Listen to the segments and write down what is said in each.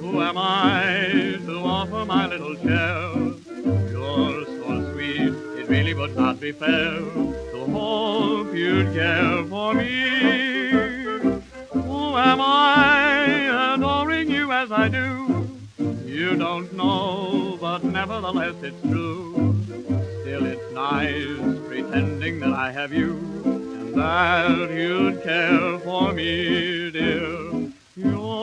Who am I to offer my little share? You're so sweet, it really would not be fair to hope you'd care for me. Who am I, adoring you as I do? You don't know, but nevertheless it's true. Still it's nice pretending that I have you and that you'd care for me, dear.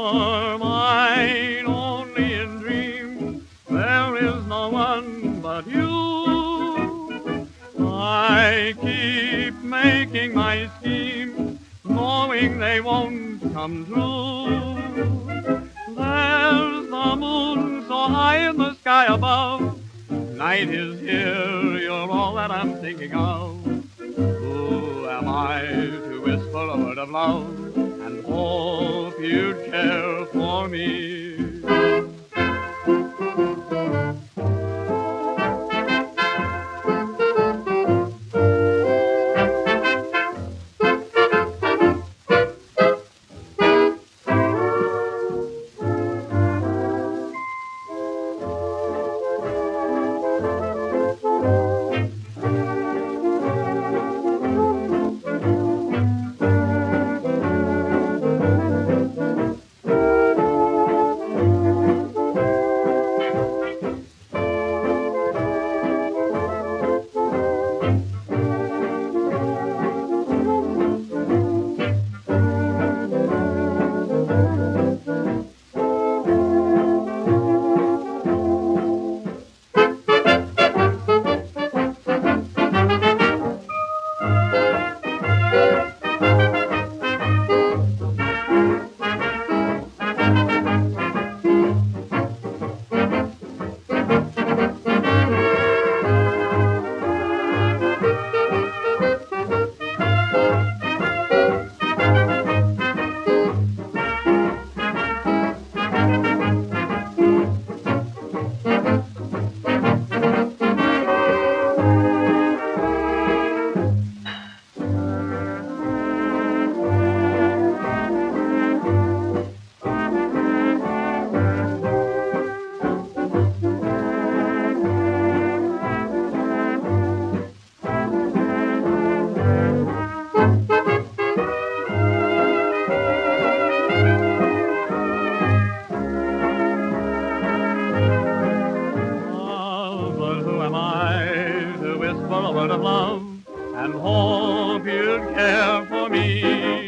You're mine only in dreams. There is no one but you. I keep making my schemes, knowing they won't come true. There's the moon so high in the sky above. Night is here, you're all that I'm thinking of. Who am I to whisper a word of love and hope you'd care for me? And hope you'll care for me?